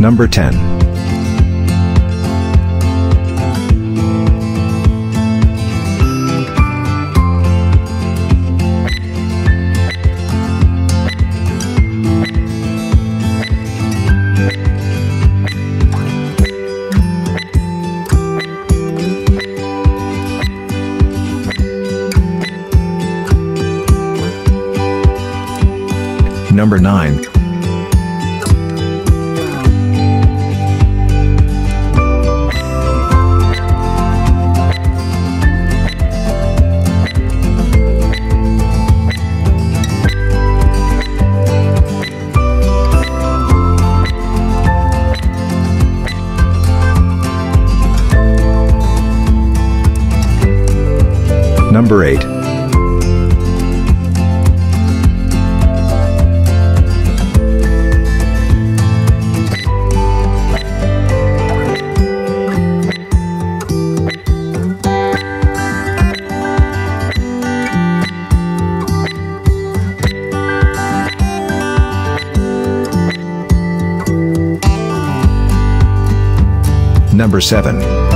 Number 10. Number 9. Number 8. Number 7.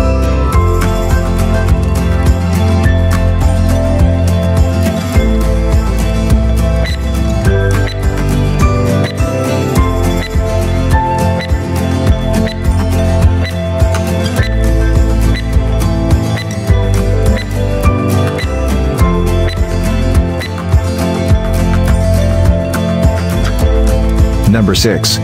Number 6.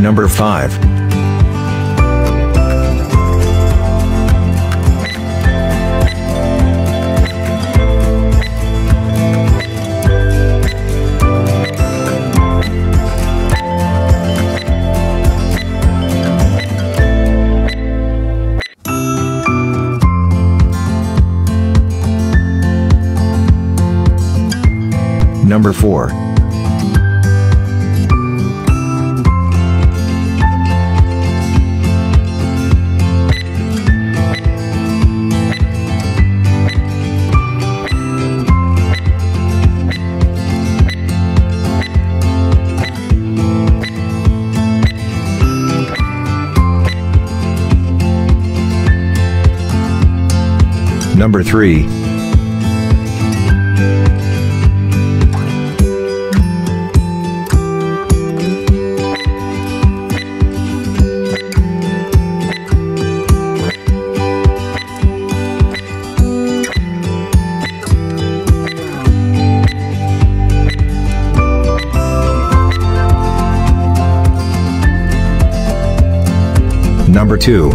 Number 5. Number 4. Number 3. Number 2.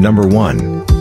Number 1.